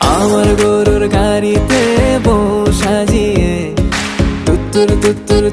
আমার গরুর গাড়িতে বউ সাজিয়ে তুত্তুর তুত্তুর